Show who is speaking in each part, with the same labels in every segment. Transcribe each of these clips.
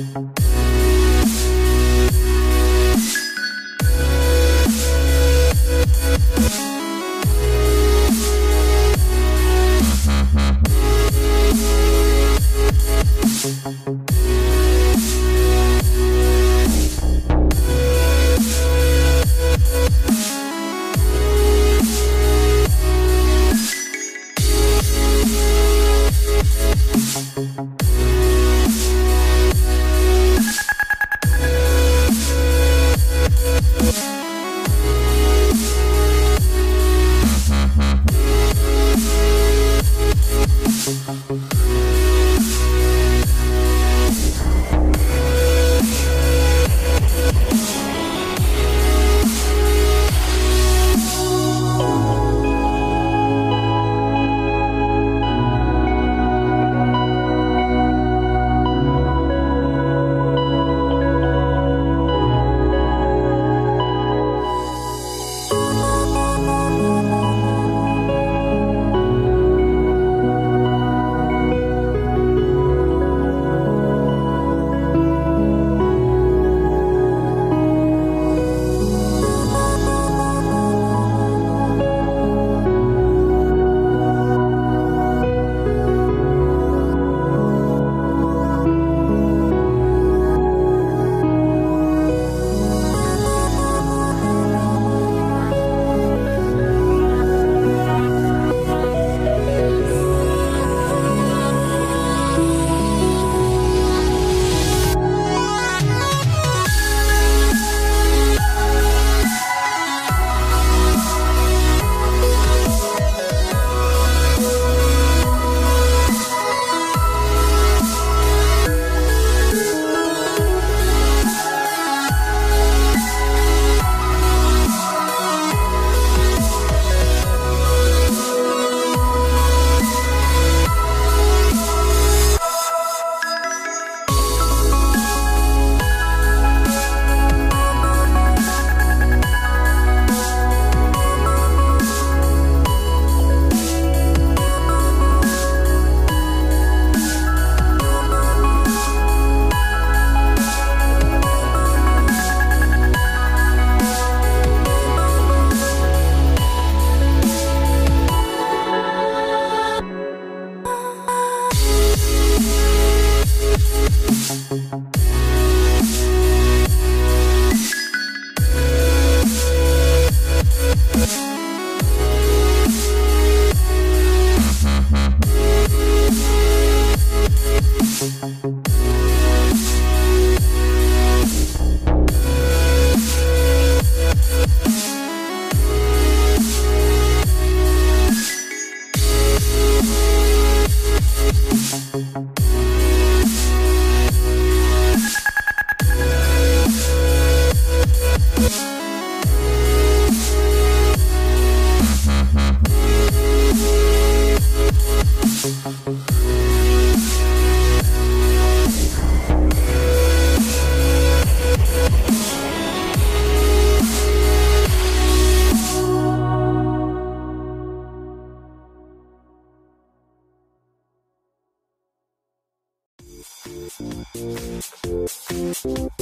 Speaker 1: Thank you.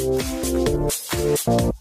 Speaker 1: We'll